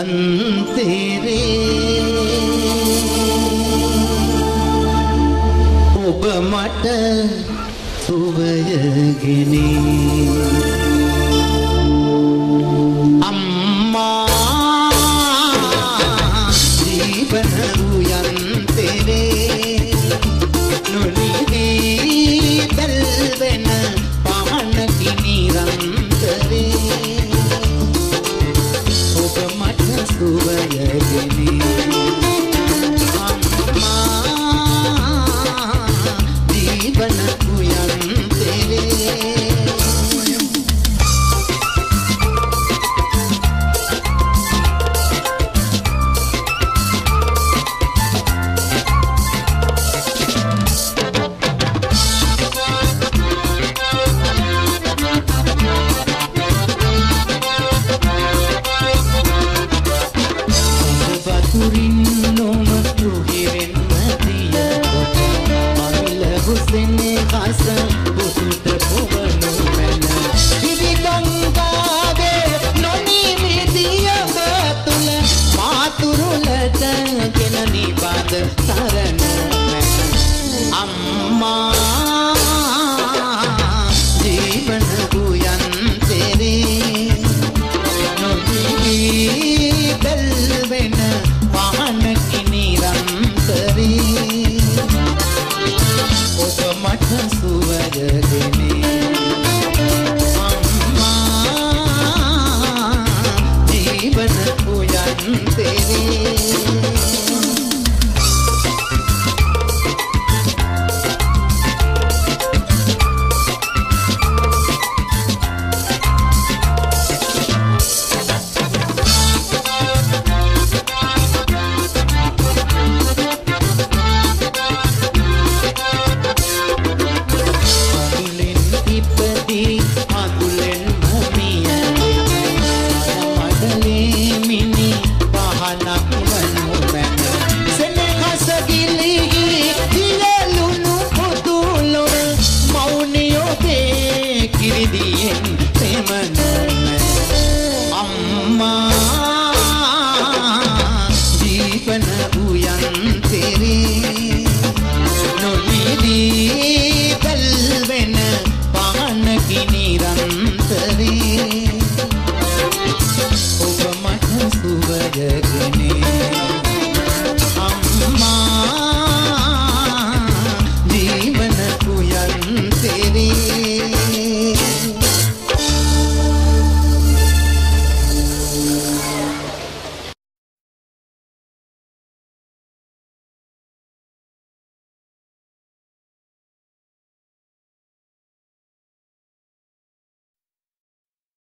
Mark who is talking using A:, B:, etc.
A: යන්තෙරේ ඔබ මට සුවයගෙනේ. අම්මා ජීවන සුවයගෙනේ වතුරින් නොම තුහිරෙන්න දියකොට මහිල හුසෙන්නේ හස බුසුට පොවනු මැන දිවි ගංගාවේ නොනීමි දියව තුල මාතුරුලට ගෙන නිබඳ සරණ මැන අම්මා ජීවන ගුයන්තරේ නොදී